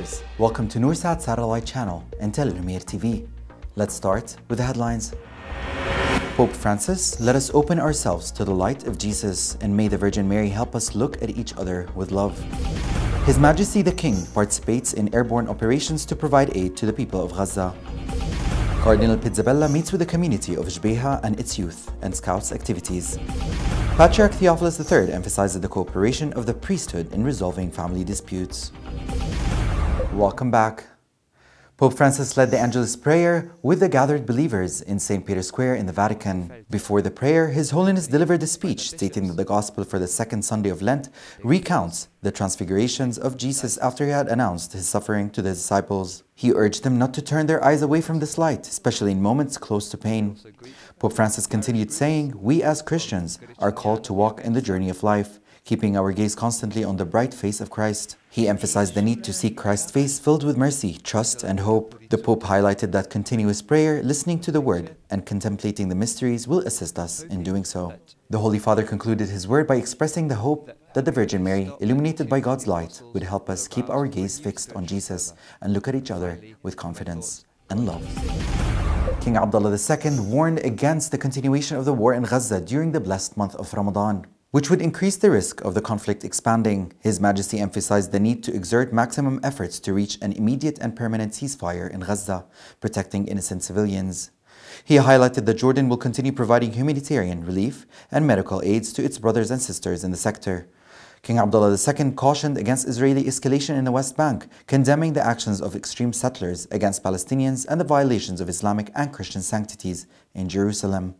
viewers, welcome to Noorsat Satellite Channel and Tel TV. Let's start with the headlines. Pope Francis, let us open ourselves to the light of Jesus and may the Virgin Mary help us look at each other with love. His Majesty the King participates in airborne operations to provide aid to the people of Gaza. Cardinal Pizzaballa meets with the community of Jbeha and its youth and scouts activities. Patriarch Theophilus III emphasizes the cooperation of the priesthood in resolving family disputes. Welcome back. Pope Francis led the Angelus prayer with the gathered believers in St. Peter's Square in the Vatican. Before the prayer, His Holiness delivered a speech stating that the Gospel for the second Sunday of Lent recounts the transfigurations of Jesus after he had announced his suffering to the disciples. He urged them not to turn their eyes away from this light, especially in moments close to pain. Pope Francis continued saying, We as Christians are called to walk in the journey of life, keeping our gaze constantly on the bright face of Christ. He emphasized the need to seek Christ's face filled with mercy, trust, and hope. The Pope highlighted that continuous prayer, listening to the Word, and contemplating the mysteries will assist us in doing so. The Holy Father concluded his word by expressing the hope that the Virgin Mary, illuminated by God's light, would help us keep our gaze fixed on Jesus and look at each other with confidence and love. King Abdullah II warned against the continuation of the war in Gaza during the blessed month of Ramadan which would increase the risk of the conflict expanding. His Majesty emphasized the need to exert maximum efforts to reach an immediate and permanent ceasefire in Gaza, protecting innocent civilians. He highlighted that Jordan will continue providing humanitarian relief and medical aids to its brothers and sisters in the sector. King Abdullah II cautioned against Israeli escalation in the West Bank, condemning the actions of extreme settlers against Palestinians and the violations of Islamic and Christian sanctities in Jerusalem.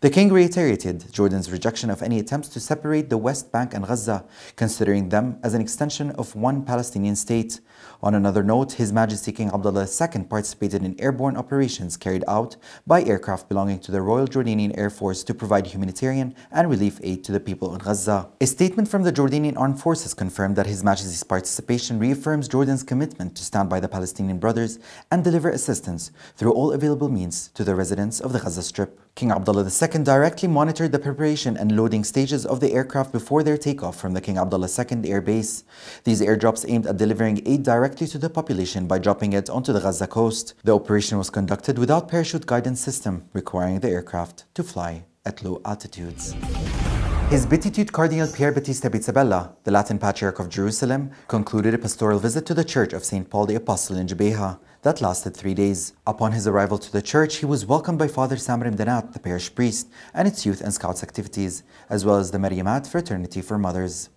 The king reiterated Jordan's rejection of any attempts to separate the West Bank and Gaza, considering them as an extension of one Palestinian state. On another note, His Majesty King Abdullah II participated in airborne operations carried out by aircraft belonging to the Royal Jordanian Air Force to provide humanitarian and relief aid to the people in Gaza. A statement from the Jordanian Armed Forces confirmed that His Majesty's participation reaffirms Jordan's commitment to stand by the Palestinian brothers and deliver assistance through all available means to the residents of the Gaza Strip. King Abdullah II directly monitored the preparation and loading stages of the aircraft before their takeoff from the King Abdullah II Air Base. These airdrops aimed at delivering aid directly to the population by dropping it onto the Gaza coast. The operation was conducted without parachute guidance system, requiring the aircraft to fly at low altitudes. His Beatitude Cardinal Pier Battista Pizzaballa, the Latin Patriarch of Jerusalem, concluded a pastoral visit to the Church of St. Paul the Apostle in Jbeha that lasted three days. Upon his arrival to the church, he was welcomed by Father Samrim Danat, the parish priest, and its youth and scouts activities, as well as the Mariamat Fraternity for Mothers.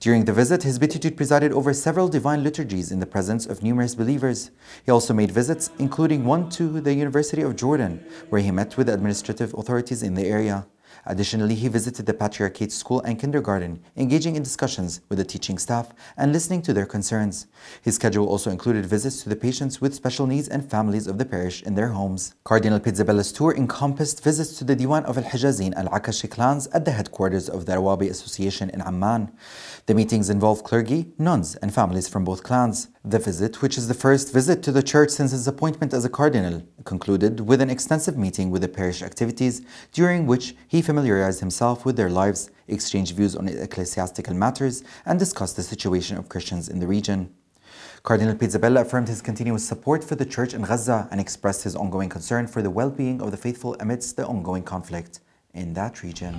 During the visit, his beatitude presided over several divine liturgies in the presence of numerous believers. He also made visits, including one to the University of Jordan, where he met with administrative authorities in the area. Additionally, he visited the Patriarchate School and Kindergarten, engaging in discussions with the teaching staff and listening to their concerns. His schedule also included visits to the patients with special needs and families of the parish in their homes. Cardinal Pizzaballa's tour encompassed visits to the Diwan of Al-Hijazin Al-Akashi clans at the headquarters of the Rawabi Association in Amman. The meetings involved clergy, nuns, and families from both clans. The visit, which is the first visit to the church since his appointment as a cardinal, concluded with an extensive meeting with the parish activities, during which he familiarized himself with their lives, exchanged views on ecclesiastical matters, and discussed the situation of Christians in the region. Cardinal Pizzaballa affirmed his continuous support for the church in Gaza and expressed his ongoing concern for the well-being of the faithful amidst the ongoing conflict in that region.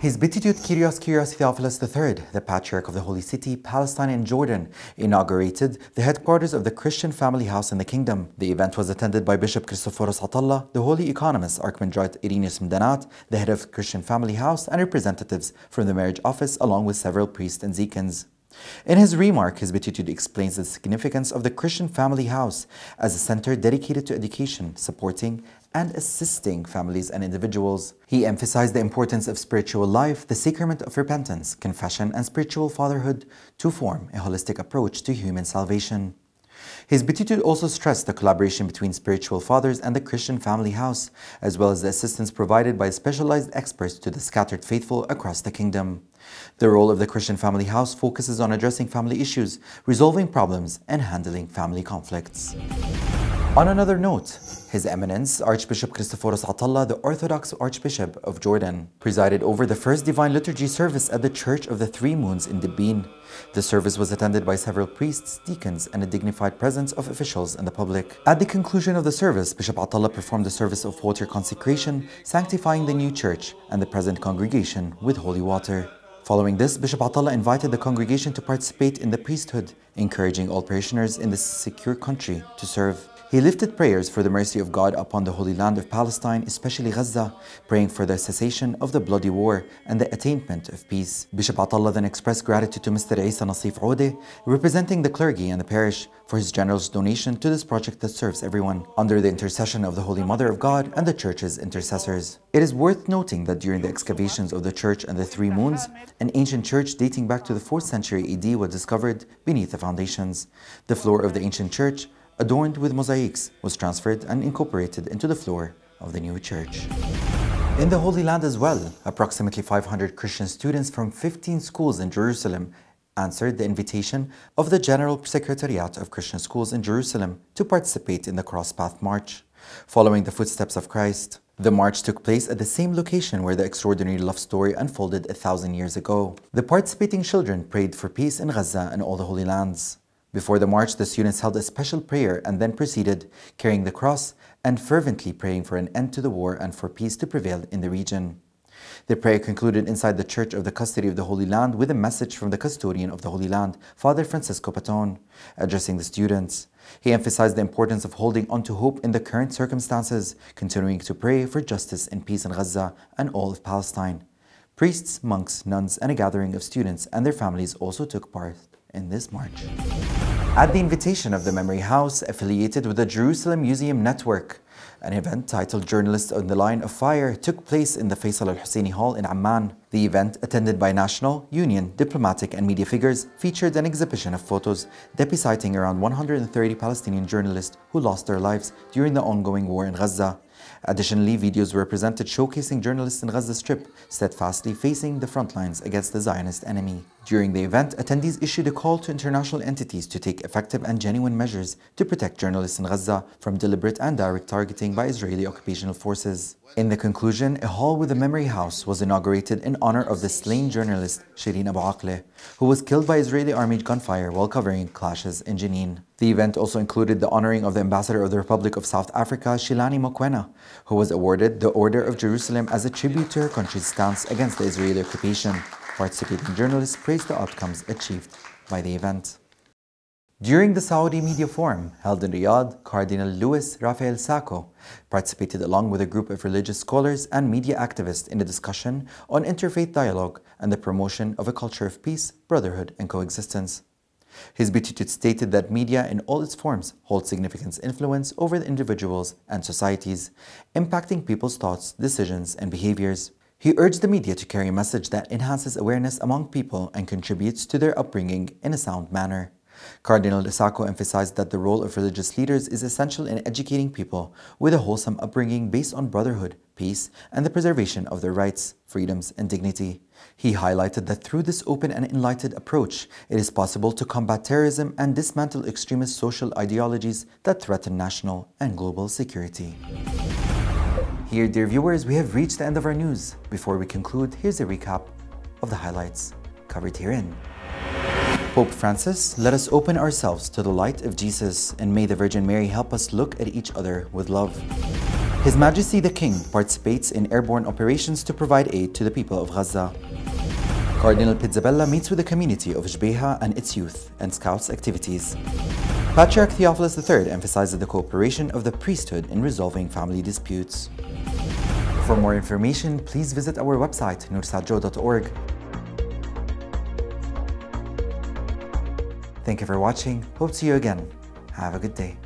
His Beatitude Kyrios Kyrios Theophilus III, the Patriarch of the Holy City, Palestine and Jordan, inaugurated the headquarters of the Christian Family House in the Kingdom. The event was attended by Bishop Christophoros Atallah, the Holy Economist Archimandrite Irenaeus Mdanat, the head of Christian Family House, and representatives from the Marriage Office, along with several priests and deacons. In his remark, his beatitude explains the significance of the Christian family house as a center dedicated to education, supporting and assisting families and individuals. He emphasized the importance of spiritual life, the sacrament of repentance, confession, and spiritual fatherhood to form a holistic approach to human salvation. His beatitude also stressed the collaboration between spiritual fathers and the Christian family house, as well as the assistance provided by specialized experts to the scattered faithful across the kingdom. The role of the Christian family house focuses on addressing family issues, resolving problems, and handling family conflicts. On another note, His Eminence, Archbishop Christophoros Atallah, the Orthodox Archbishop of Jordan, presided over the first Divine Liturgy service at the Church of the Three Moons in Dibbeen. The service was attended by several priests, deacons, and a dignified presence of officials and the public. At the conclusion of the service, Bishop Atallah performed the service of water consecration, sanctifying the new church and the present congregation with holy water. Following this, Bishop Atallah invited the congregation to participate in the priesthood, encouraging all parishioners in this secure country to serve. He lifted prayers for the mercy of God upon the Holy Land of Palestine, especially Gaza, praying for the cessation of the bloody war and the attainment of peace. Bishop Atallah then expressed gratitude to Mr. Isa Nasif Ode, representing the clergy and the parish, for his generous donation to this project that serves everyone, under the intercession of the Holy Mother of God and the Church's intercessors. It is worth noting that during the excavations of the church and the Three Moons, an ancient church dating back to the 4th century AD was discovered beneath the foundations. The floor of the ancient church adorned with mosaics, was transferred and incorporated into the floor of the new church. In the Holy Land as well, approximately 500 Christian students from 15 schools in Jerusalem answered the invitation of the General Secretariat of Christian Schools in Jerusalem to participate in the Cross Path March. Following the footsteps of Christ, the march took place at the same location where the extraordinary love story unfolded a thousand years ago. The participating children prayed for peace in Gaza and all the Holy Lands. Before the march, the students held a special prayer and then proceeded, carrying the cross and fervently praying for an end to the war and for peace to prevail in the region. The prayer concluded inside the Church of the Custody of the Holy Land with a message from the custodian of the Holy Land, Father Francesco Patton, addressing the students. He emphasized the importance of holding on to hope in the current circumstances, continuing to pray for justice and peace in Gaza and all of Palestine. Priests, monks, nuns, and a gathering of students and their families also took part in this march. At the invitation of the Memory House, affiliated with the Jerusalem Museum Network, an event titled Journalists on the Line of Fire took place in the Faisal Al Husseini Hall in Amman. The event, attended by national, union, diplomatic, and media figures, featured an exhibition of photos depicting around 130 Palestinian journalists who lost their lives during the ongoing war in Gaza. Additionally, videos were presented showcasing journalists in Gaza Strip steadfastly facing the front lines against the Zionist enemy. During the event, attendees issued a call to international entities to take effective and genuine measures to protect journalists in Gaza from deliberate and direct targeting by Israeli occupational forces. In the conclusion, a hall with a memory house was inaugurated in honor of the slain journalist Shireen Abu Akleh, who was killed by Israeli army gunfire while covering clashes in Jenin. The event also included the honoring of the ambassador of the Republic of South Africa, Shilani Mokwena, who was awarded the Order of Jerusalem as a tribute to her country's stance against the Israeli occupation. Participating journalists praised the outcomes achieved by the event. During the Saudi Media Forum held in Riyadh, Cardinal Luis Rafael Sako participated along with a group of religious scholars and media activists in a discussion on interfaith dialogue and the promotion of a culture of peace, brotherhood, and coexistence. His beatitude stated that media in all its forms hold significant influence over the individuals and societies, impacting people's thoughts, decisions, and behaviors. He urged the media to carry a message that enhances awareness among people and contributes to their upbringing in a sound manner. Cardinal de Sako emphasized that the role of religious leaders is essential in educating people with a wholesome upbringing based on brotherhood, peace, and the preservation of their rights, freedoms, and dignity. He highlighted that through this open and enlightened approach, it is possible to combat terrorism and dismantle extremist social ideologies that threaten national and global security. Here, dear viewers, we have reached the end of our news. Before we conclude, here's a recap of the highlights covered herein. Pope Francis, let us open ourselves to the light of Jesus, and may the Virgin Mary help us look at each other with love. His Majesty the King participates in airborne operations to provide aid to the people of Gaza. Cardinal Pizzaballa meets with the community of Jbeha and its youth and scouts activities. Patriarch Theophilus III emphasizes the cooperation of the priesthood in resolving family disputes. For more information, please visit our website nursatjo.org. Thank you for watching. Hope to see you again. Have a good day.